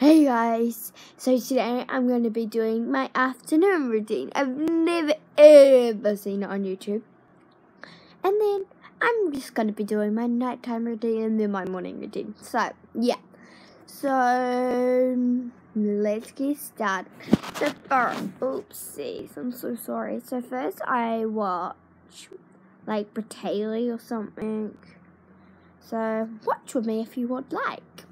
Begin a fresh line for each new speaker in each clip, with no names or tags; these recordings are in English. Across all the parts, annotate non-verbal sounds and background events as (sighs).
Hey guys, so today I'm going to be doing my afternoon routine. I've never ever seen it on YouTube. And then I'm just going to be doing my nighttime routine and then my morning routine. So, yeah. So, let's get started. So first, oopsies, I'm so sorry. So first I watch like Bratayley or something. So watch with me if you would like.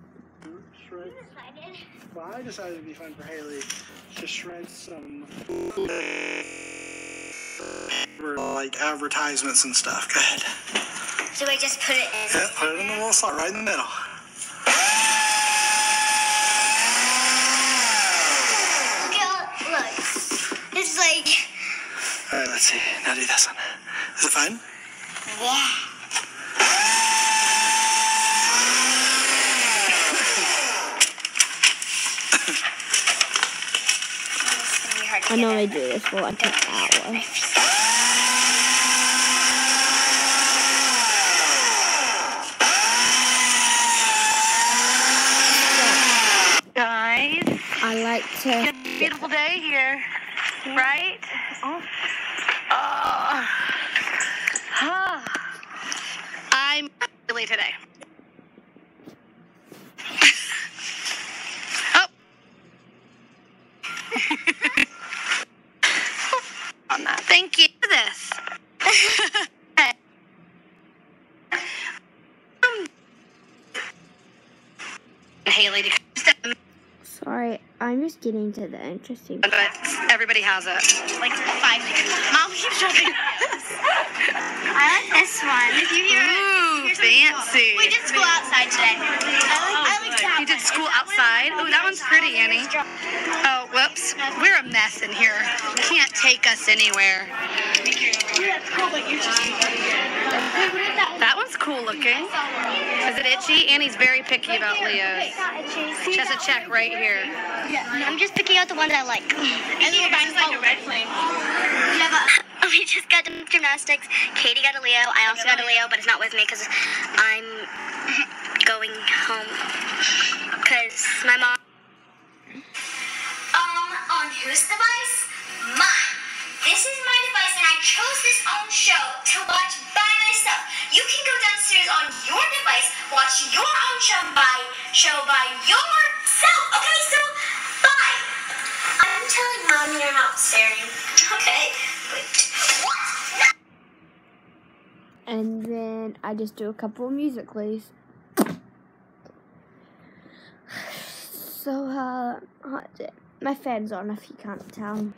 Well, I decided it'd be fun for Hayley to shred some like advertisements and stuff. Go ahead.
So I just put it in.
Yeah, put it in the little slot right in the middle.
Look look. It's like,
All right, let's see. Now do this one. Is it fun?
yeah. It's gonna be hard to
I normally do this for like an hour.
Guys,
I like to.
it's a beautiful day here, right? Oh. Ah. (sighs) I'm really today. oh. On that. Thank you for this. Hayley to
Sorry, I'm just getting to the interesting.
but everybody has it.
Like five minutes. Mom keeps dropping I like this one. If you hear
Ooh,
here's what it's called.
fancy.
We did school outside today. I like, I oh, like that
You did school outside? Ooh, that one's pretty, Annie. Oh, whoops. We're a mess in here. Can't take us anywhere. That one's cool looking. Is it itchy? Annie's very picky about Leo's. She has a check right here.
I'm just picking out the ones I like. (laughs) And buying like a red flame. Yeah, (laughs) but we just got the gymnastics. Katie got a Leo. I also got a Leo, but it's not with me because I'm going home. Because my mom. Um, on whose device? Mine. This is my device, and I chose this own show your own show by show by yourself. Okay, so bye. I'm telling mom you're not staring. (laughs) Okay.
And then I just do a couple of music plays. (sighs) So uh. My fan's on if you can't tell.